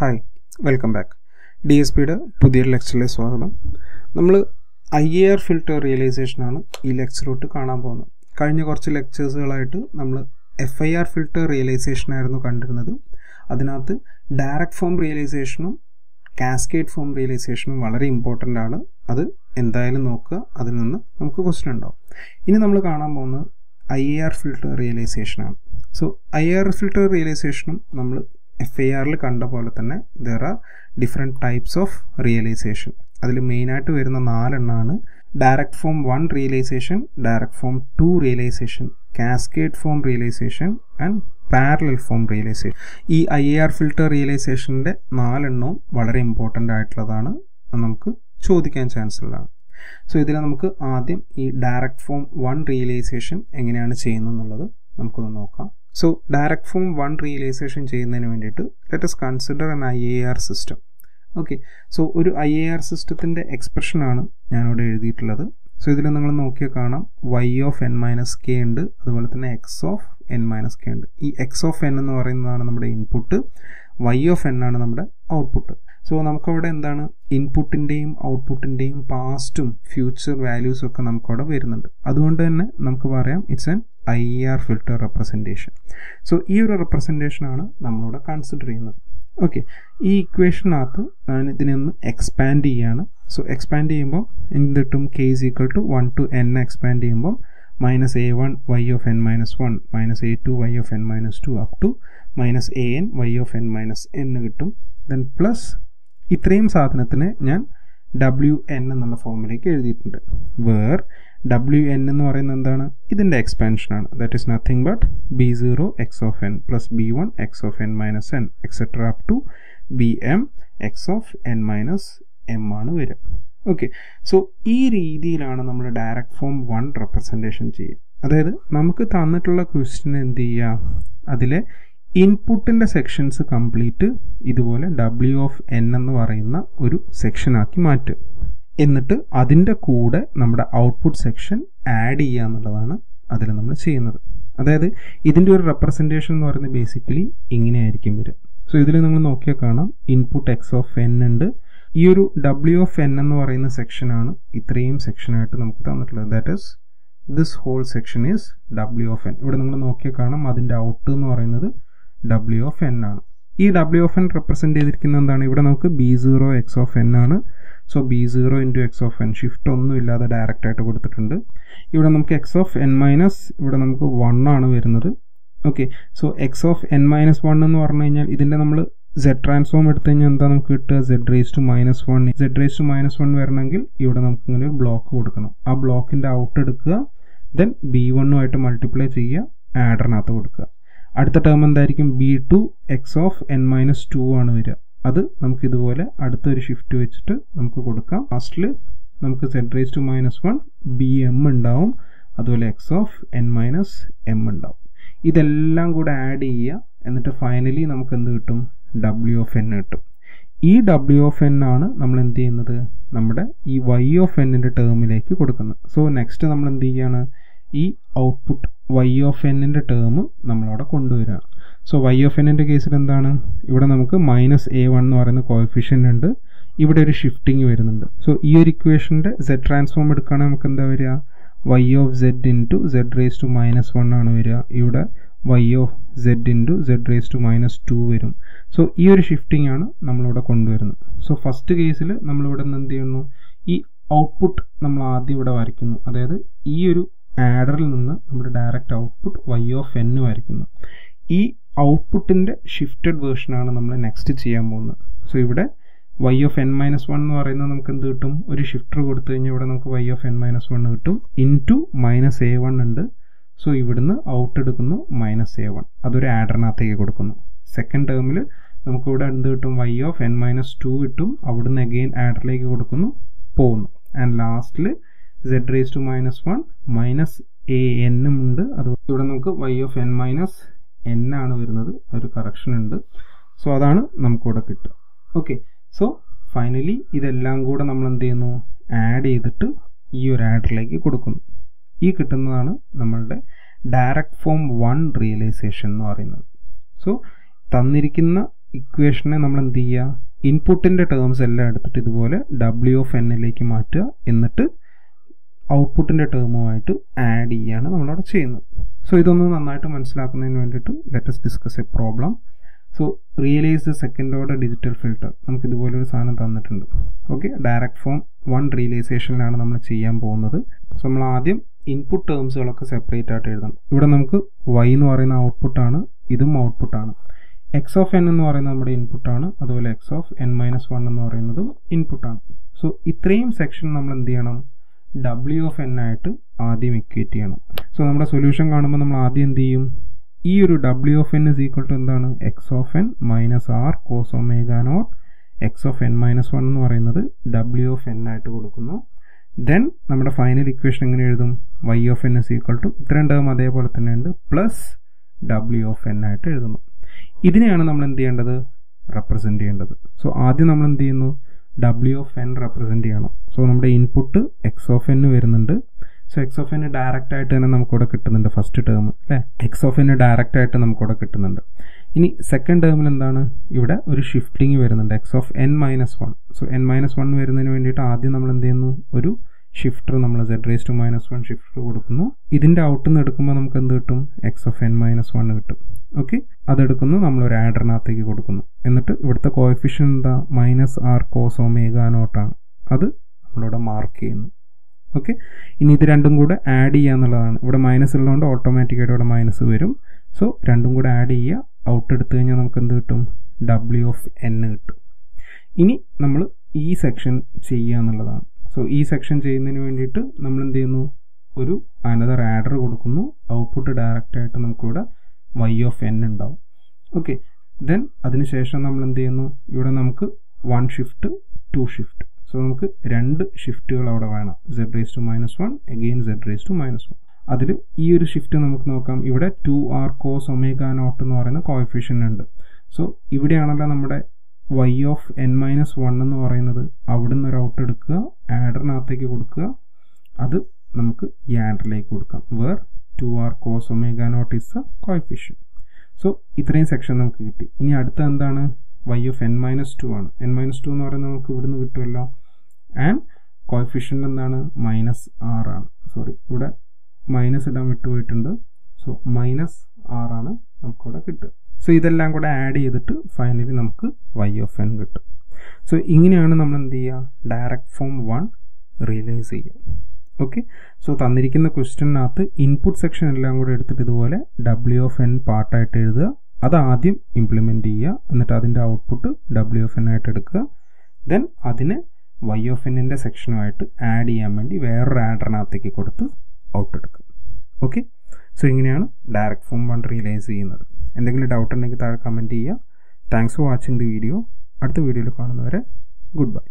Hi welcome back D S പിയുടെ പുതിയൊരു ലെക്ചറിലേക്ക് സ്വാഗതം. നമ്മൾ ഐ എ ആർ ഫിൽട്ടർ റിയലൈസേഷനാണ് ഈ ലെക്ചറോട്ട് കാണാൻ പോകുന്നത്. കഴിഞ്ഞ കുറച്ച് ലെക്ചേഴ്സുകളായിട്ട് നമ്മൾ F I R filter realization ആയിരുന്നു കണ്ടിരുന്നത്. അതിനകത്ത് ഡയറക്റ്റ് ഫോം റിയലൈസേഷനും കാസ്കേഡ് ഫോം റിയലൈസേഷനും വളരെ ഇമ്പോർട്ടന്റ് ആണ്. അത് എന്തായാലും നോക്കുക. അതിൽ നിന്ന് നമുക്ക് ക്വസ്റ്റ്യൻ ഉണ്ടാവും. ഇനി നമ്മൾ കാണാൻ പോകുന്നത് ഐ എ ആർ ഫിൽട്ടർ റിയലൈസേഷനാണ് സോ ഐ ആർ ഫിൽട്ടർ റിയലൈസേഷനും നമ്മൾ എഫ് ഐ ആറിൽ കണ്ട പോലെ തന്നെ there are different types of realization അതിൽ മെയിനായിട്ട് വരുന്ന നാലെണ്ണമാണ് direct form one realization direct form two realization cascade form realization and parallel form realization ഈ ഐ എ ആർ ഫിൽട്ടർ റിയലൈസേഷന്റെ നാലെണ്ണവും വളരെ ഇമ്പോർട്ടന്റ് ആയിട്ടുള്ളതാണ്. നമുക്ക് ചോദിക്കാൻ ചാൻസ് ഉള്ളതാണ്. സോ ഇതിൽ നമുക്ക് ആദ്യം ഈ ഡയറക്റ്റ് ഫോം വൺ റിയലൈസേഷൻ എങ്ങനെയാണ് ചെയ്യുന്നത് എന്നുള്ളത് നമുക്കൊന്ന് നോക്കാം. So direct form one realization ചെയ്യുന്നതിന് വേണ്ടിയിട്ട് let's consider an I A R system okay so ഒരു ഐ എ ആർ സിസ്റ്റത്തിന്റെ എക്സ്പ്രഷനാണ് ഞാനിവിടെ എഴുതിയിട്ടുള്ളത്. സോ ഇതിൽ നിങ്ങൾ നോക്കിയാൽ കാണാം. Y of N minus K ഉണ്ട്. അതുപോലെ തന്നെ X of N minus K ഉണ്ട്. ഈ എക്സ് ഓഫ് എൻ എന്ന് പറയുന്നതാണ് നമ്മുടെ ഇൻപുട്ട് വൈ ഓഫ് എൻ ആണ് നമ്മുടെ ഔട്ട്പുട്ട് സോ നമുക്കവിടെ എന്താണ്? ഇൻപുട്ടിന്റെയും ഔട്ട്പുട്ടിന്റെയും പാസ്റ്റും ഫ്യൂച്ചർ വാല്യൂസും ഒക്കെ നമുക്കവിടെ വരുന്നുണ്ട്. അതുകൊണ്ട് തന്നെ നമുക്ക് പറയാം it's an I R filter representation so ഈ ഒരു റെപ്രസെന്റേഷനാണ് നമ്മളിവിടെ കൺസിഡർ ചെയ്യുന്നത്. ഓക്കെ ഈ ഇക്വേഷനകത്ത് ഞാൻ ഇതിനെ ഒന്ന് എക്സ്പാൻഡ് ചെയ്യാണ്. സോ എക്സ്പാൻഡ് ചെയ്യുമ്പോൾ എന്ത് കിട്ടും? K is equal to one to N expand ചെയ്യുമ്പോൾ minus A one Y of N minus one minus A two Y of N minus two up to minus A N Y of N minus N കിട്ടും. Then plus ഇത്രയും സാധനത്തിന് ഞാൻ W N എന്നുള്ള ഫോമിലേക്ക് എഴുതിയിട്ടുണ്ട്. Where W N എന്ന് പറയുന്നത് എന്താണ്? ഇതിന്റെ എക്സ്പാൻഷനാണ് that is nothing but B zero X of N plus B one X of N minus N etcetera up to B M X of N minus M ആണ് വരിക. Okay so ഈ രീതിയിലാണ് നമ്മൾ direct form one representation ചെയ്യുക. അതായത് നമുക്ക് തന്നിട്ടുള്ള question എന്ത് ചെയ്യുക? അതിലെ ഇൻപുട്ടിന്റെ സെക്ഷൻസ് കംപ്ലീറ്റ് ഇതുപോലെ ഡബ്ല്യു ഓഫ് എൻ എന്ന് പറയുന്ന ഒരു സെക്ഷനാക്കി മാറ്റുക. എന്നിട്ട് അതിന്റെ കൂടെ നമ്മുടെ ഔട്ട്പുട്ട് സെക്ഷൻ ആഡ് ചെയ്യുക എന്നുള്ളതാണ് അതിൽ നമ്മൾ ചെയ്യുന്നത്. അതായത് ഇതിന്റെ ഒരു റെപ്രസെന്റേഷൻ എന്ന് പറയുന്നത് ബേസിക്കലി ഇങ്ങനെയായിരിക്കും വരിക. സോ ഇതിൽ നിങ്ങൾ നോക്കിയാൽ കാണാം ഇൻപുട്ട് എക്സ് ഓഫ് എൻ ഉണ്ട്. ഈ ഒരു ഡബ്ല്യു ഓഫ് എൻ എന്ന് പറയുന്ന സെക്ഷനാണ് ഇത്രയും സെക്ഷനായിട്ട് നമുക്ക് തന്നിട്ടുള്ളത്. That is this whole section is W of N ഇവിടെ നിങ്ങൾ നോക്കിയാൽ കാണാം അതിന്റെ ഔട്ട് എന്ന് പറയുന്നത് ഡബ്ല്യു ഓഫ് എൻ ആണ്. ഈ ഡബ്ല്യു ഓഫ് എൻ റെപ്രസെന്റ് ചെയ്തിരിക്കുന്ന എന്താണ്? ഇവിടെ നമുക്ക് B zero X of N ആണ്. So B zero into X of N shift ഒന്നും ഇല്ലാതെ ഡയറക്റ്റ് ആയിട്ട് കൊടുത്തിട്ടുണ്ട്. ഇവിടെ നമുക്ക് എക്സ് ഓഫ് എൻ മൈനസ് ഇവിടെ നമുക്ക് വൺ ആണ് വരുന്നത്. Okay so X of N minus one എന്ന് പറഞ്ഞു കഴിഞ്ഞാൽ ഇതിന്റെ നമ്മൾ സെഡ് ട്രാൻസ്ഫോം എടുത്തു കഴിഞ്ഞാൽ എന്താ നമുക്ക് കിട്ടുക? Z raise to minus one Z raise to minus one വരണമെങ്കിൽ ഇവിടെ നമുക്ക് ഇങ്ങനെ ഒരു ബ്ലോക്ക് കൊടുക്കണം. ആ ബ്ലോക്കിന്റെ ഔട്ട് എടുക്കുക. ദെൻ ബി വണ്ണുമായിട്ട് മൾട്ടിപ്ലൈ ചെയ്യുക. ആഡറിനകത്ത് കൊടുക്കുക. അടുത്ത ടേം എന്തായിരിക്കും? B two X of N minus two ആണ് വരിക. അത് നമുക്ക് ഇതുപോലെ അടുത്തൊരു ഷിഫ്റ്റ് വെച്ചിട്ട് നമുക്ക് കൊടുക്കാം. ഫസ്റ്റിൽ നമുക്ക് Z raise to minus one B M ഉണ്ടാവും. അതുപോലെ X of N minus M ഉണ്ടാവും. ഇതെല്ലാം കൂടെ ആഡ് ചെയ്യുക. എന്നിട്ട് ഫൈനലി നമുക്ക് എന്ത് കിട്ടും? ഡബ്ല്യു ഓഫ് എൻ കിട്ടും. ഈ ഡബ്ല്യു ഓഫ് എൻ ആണ് നമ്മൾ എന്ത് ചെയ്യുന്നത്? നമ്മുടെ ഈ വൈ ഓഫ് എന്നിന്റെ ടേമിലേക്ക് കൊടുക്കുന്നത്. സോ നെക്സ്റ്റ് നമ്മൾ എന്ത് ചെയ്യുകയാണ് ഈ ഔട്ട്പുട്ട് വൈ ഓഫ് എന്നിന്റെ ടേം നമ്മളവിടെ കൊണ്ടുവരിക സോ വൈ ഓഫ് എന്നിന്റെ കേസിൽ എന്താണ്? ഇവിടെ നമുക്ക് മൈനസ് എ വൺ എന്ന് പറയുന്ന കോഫിഷ്യന്റ് ഉണ്ട്. ഇവിടെ ഒരു ഷിഫ്റ്റിംഗ് വരുന്നുണ്ട്. സോ ഈ ഒരു ഇക്വേഷന്റെ സെഡ് ട്രാൻസ്ഫോം എടുക്കുകയാണെങ്കിൽ നമുക്ക് എന്താ വരിക? Y of Z into Z raise to minus one ആണ് വരിക. ഇവിടെ Y of Z into Z raise to minus two വരും. സോ ഈ ഒരു ഷിഫ്റ്റിംഗ് ആണ് നമ്മളിവിടെ കൊണ്ടുവരുന്നത്. സോ ഫസ്റ്റ് കേസിൽ നമ്മളിവിടെ നിന്ന് എന്ത് ചെയ്യുന്നു? ഈ ഔട്ട്പുട്ട് നമ്മൾ ആദ്യം ഇവിടെ വരയ്ക്കുന്നു. അതായത് ഈ ഒരു ആഡറിൽ നിന്ന് നമ്മുടെ direct output Y of N വരയ്ക്കുന്നു. ഈ ഔട്ട്പുട്ടിന്റെ ഷിഫ്റ്റഡ് വേർഷനാണ് നമ്മൾ നെക്സ്റ്റ് ചെയ്യാൻ പോകുന്നത്. സോ ഇവിടെ Y of N minus one എന്ന് പറയുന്നത് നമുക്ക് എന്ത് കിട്ടും? ഒരു ഷിഫ്റ്റർ കൊടുത്തു കഴിഞ്ഞാൽ ഇവിടെ നമുക്ക് Y of N minus one കിട്ടും. Into minus A one ഉണ്ട്. സോ ഇവിടുന്ന് ഔട്ട് എടുക്കുന്നു മൈനസ് എ വൺ അതൊരു ആഡറിനകത്തേക്ക് കൊടുക്കുന്നു. സെക്കൻഡ് ടേമിൽ നമുക്കിവിടെ എന്ത് കിട്ടും? Y of N minus two കിട്ടും. അവിടുന്ന് അഗെയിൻ ആഡറിലേക്ക് കൊടുക്കുന്നു പോകുന്നു. ആൻഡ് ലാസ്റ്റിൽ Z raise to minus one minus A എന്നും ഉണ്ട്. അത് ഇവിടെ നമുക്ക് Y of N minus N ആണ് വരുന്നത് ഒരു കറക്ഷൻ ഉണ്ട്. സോ അതാണ് നമുക്കിവിടെ കിട്ടുക. ഓക്കെ സോ ഫൈനലി ഇതെല്ലാം കൂടെ നമ്മൾ എന്ത് ചെയ്യുന്നു? ആഡ് ചെയ്തിട്ട് ഈ ഒരു ആഡറിലേക്ക് കൊടുക്കുന്നു. ഈ കിട്ടുന്നതാണ് നമ്മളുടെ ഡയറക്റ്റ് ഫോം വൺ റിയലൈസേഷൻ എന്ന് പറയുന്നത്. സോ തന്നിരിക്കുന്ന ഇക്വേഷനെ നമ്മൾ എന്ത് ചെയ്യുക? ഇൻപുട്ടിന്റെ ടേംസ് എല്ലാം എടുത്തിട്ട് ഇതുപോലെ ഡബ്ല്യു ഓഫ് എന്നിലേക്ക് മാറ്റുക. എന്നിട്ട് ഔട്ട്പുട്ടിന്റെ ടേമുമായിട്ട് ആഡ് ചെയ്യുകയാണ് നമ്മളവിടെ ചെയ്യുന്നത്. സോ ഇതൊന്ന് നന്നായിട്ട് മനസ്സിലാക്കുന്നതിന് വേണ്ടിയിട്ട് let's discuss a problem so realize the second order digital filter നമുക്ക് ഇതുപോലെ ഒരു സാധനം തന്നിട്ടുണ്ട്. ഓക്കെ ഡയറക്റ്റ് ഫോം വൺ റിയലൈസേഷനിലാണ് നമ്മൾ ചെയ്യാൻ പോകുന്നത്. സോ നമ്മൾ ആദ്യം ഇൻപുട്ട് ടേംസുകളൊക്കെ സെപ്പറേറ്റ് ആയിട്ട് എഴുതണം. ഇവിടെ നമുക്ക് വൈ എന്ന് പറയുന്ന ഔട്ട്പുട്ടാണ് ഇതും ഔട്ട്പുട്ടാണ് എക്സ് ഓഫ് എൻ എന്ന് പറയുന്നത് നമ്മുടെ ഇൻപുട്ടാണ് അതുപോലെ X of N minus one എന്ന് പറയുന്നതും ഇൻപുട്ടാണ് സോ ഇത്രയും സെക്ഷൻ നമ്മൾ എന്ത് ചെയ്യണം? ഡബ്ല്യു ഓഫ് എൻ ആയിട്ട് ആദ്യം ഇക്വേറ്റ് ചെയ്യണം. സോ നമ്മുടെ സൊല്യൂഷൻ കാണുമ്പോൾ നമ്മൾ ആദ്യം എന്ത് ചെയ്യും? ഈ ഒരു W of N is equal to എന്താണ്? X of N minus R cos omega naught X of N minus one എന്ന് പറയുന്നത് ഡബ്ല്യു ഓഫ് എൻ ആയിട്ട് കൊടുക്കുന്നു. ദെൻ നമ്മുടെ ഫൈനൽ ഇക്വേഷൻ എങ്ങനെ എഴുതും? Y of N is equal to ഇത്രയും term അതേപോലെ തന്നെ ഉണ്ട് പ്ലസ് ഡബ്ല്യു ഓഫ് എൻ ആയിട്ട് എഴുതുന്നു. ഇതിനെയാണ് നമ്മൾ എന്ത് ചെയ്യേണ്ടത്? റെപ്രസെന്റ് ചെയ്യേണ്ടത്. സോ ആദ്യം നമ്മൾ എന്ത് ചെയ്യുന്നു? ഡബ്ല്യു ഓഫ് എൻ റെപ്രസെന്റ് ചെയ്യണം. സോ നമ്മുടെ ഇൻപുട്ട് എക്സ് ഓഫ് എൻ വരുന്നുണ്ട്. So X of N direct ആയിട്ട് തന്നെ നമുക്കിവിടെ കിട്ടുന്നുണ്ട് ഫസ്റ്റ് ടേം അല്ലേ? എക്സ് ഓഫ് എൻ ഡയറക്റ്റ് ആയിട്ട് നമുക്കിവിടെ കിട്ടുന്നുണ്ട്. ഇനി സെക്കൻഡ് ടേമിൽ എന്താണ്? ഇവിടെ ഒരു ഷിഫ്റ്റിംഗ് വരുന്നുണ്ട്. X of n minus one so n minus one വരുന്നതിന് വേണ്ടിയിട്ട് ആദ്യം നമ്മൾ എന്ത് ചെയ്യുന്നു? ഒരു ഷിഫ്റ്റർ നമ്മൾ z raise to minus one shifter കൊടുക്കുന്നു. ഇതിന്റെ ഔട്ടിൽ നിന്ന് എടുക്കുമ്പോൾ നമുക്ക് എന്ത് കിട്ടും? X of n minus one കിട്ടും. ഓക്കെ അതെടുക്കുന്നു. നമ്മൾ ഒരു ആഡറിനകത്തേക്ക് കൊടുക്കുന്നു. എന്നിട്ട് ഇവിടുത്തെ കോയഫിഷ്യൻ എന്താ? മൈനസ് ആർ കോസ് ഒമേഗ നോട്ടാണ് അത് നമ്മളിവിടെ മാർക്ക് ചെയ്യുന്നു. ഓക്കെ ഇനി ഇത് രണ്ടും കൂടെ ആഡ് ചെയ്യുക എന്നുള്ളതാണ്. ഇവിടെ മൈനസ് ഉള്ളതുകൊണ്ട് ഓട്ടോമാറ്റിക്കായിട്ട് ഇവിടെ മൈനസ് വരും. സോ രണ്ടും കൂടെ ആഡ് ചെയ്യുക. ഔട്ട് എടുത്തു കഴിഞ്ഞാൽ നമുക്ക് എന്ത് കിട്ടും? ഡബ്ല്യു ഓഫ് എൻ കിട്ടും. ഇനി നമ്മൾ ഈ സെക്ഷൻ ചെയ്യുക എന്നുള്ളതാണ്. സോ ഈ സെക്ഷൻ ചെയ്യുന്നതിന് വേണ്ടിയിട്ട് നമ്മൾ എന്ത് ചെയ്യുന്നു? ഒരു അനദർ ആഡർ കൊടുക്കുന്നു. ഔട്ട്പുട്ട് ഡയറക്റ്റായിട്ട് നമുക്കിവിടെ വൈ ഓഫ് എൻ ഉണ്ടാവും. ഓക്കെ ദെൻ അതിനുശേഷം നമ്മൾ എന്ത് ചെയ്യുന്നു? ഇവിടെ നമുക്ക് one shift two shift so നമുക്ക് രണ്ട് ഷിഫ്റ്റുകൾ അവിടെ വേണം. Z raise to minus one again Z raise to minus one അതിൽ ഈ ഒരു ഷിഫ്റ്റ് നമുക്ക് നോക്കാം. ഇവിടെ two R cos omega naught എന്ന് പറയുന്ന കോയഫിഷ്യന്റ് ഉണ്ട്. സോ ഇവിടെയാണല്ലോ നമ്മുടെ Y of N minus one എന്ന് പറയുന്നത്. അവിടെ നിന്ന് ഒരു ഔട്ട് എടുക്കുക ആഡറിനകത്തേക്ക് കൊടുക്കുക. അത് നമുക്ക് ഈ ആഡറിലേക്ക് കൊടുക്കാം where two R cos omega naught is a coefficient so ഇത്രയും സെക്ഷൻ നമുക്ക് കിട്ടി. ഇനി അടുത്ത എന്താണ്? Y of N minus two ആണ്. എൻ മൈനസ് ടു എന്ന് പറയുന്നത് നമുക്ക് ഇവിടുന്ന് കിട്ടുമല്ലോ. ആൻഡ് കോഫിഷ്യന്റ് എന്താണ്? മൈനസ് ആറാണ് സോറി ഇവിടെ മൈനസ് ഇടാൻ വിട്ടുപോയിട്ടുണ്ട്. സോ മൈനസ് ആറാണ് നമുക്കിവിടെ കിട്ടുക. സോ ഇതെല്ലാം കൂടെ ആഡ് ചെയ്തിട്ട് ഫൈനലി നമുക്ക് വൈ ഓഫ് എൻ കിട്ടും. സോ ഇങ്ങനെയാണ് നമ്മൾ എന്ത് ചെയ്യുക? ഡയറക്റ്റ് ഫോം വൺ റിയലൈസ് ചെയ്യുക. ഓക്കെ സോ തന്നിരിക്കുന്ന ക്വസ്റ്റ്യനകത്ത് ഇൻപുട്ട് സെക്ഷൻ എല്ലാം കൂടെ എടുത്തിട്ട് ഇതുപോലെ ഡബ്ല്യു ഓഫ് എൻ പാർട്ടായിട്ട് എഴുതുക. അത് ആദ്യം ഇംപ്ലിമെന്റ് ചെയ്യുക. എന്നിട്ട് അതിന്റെ ഔട്ട്പുട്ട് ഡബ്ല്യു എഫ് എൻ ആയിട്ട് എടുക്കുക. ദെൻ അതിനെ വൈ ഓഫ് എന്നിന്റെ സെക്ഷനുമായിട്ട് ആഡ് ചെയ്യാൻ വേണ്ടി വേറൊരു ആഡറിനകത്തേക്ക് കൊടുത്ത് ഔട്ട് എടുക്കും. ഓക്കെ സോ ഇങ്ങനെയാണ് ഡയറക്റ്റ് ഫോം വൺ റിയലൈസ് ചെയ്യുന്നത്. എന്തെങ്കിലും ഡൗട്ട് ഉണ്ടെങ്കിൽ താഴെ കമന്റ് ചെയ്യുക. Thanks for watching the video അടുത്ത വീഡിയോയിൽ കാണുന്നവരെ ഗുഡ് ബൈ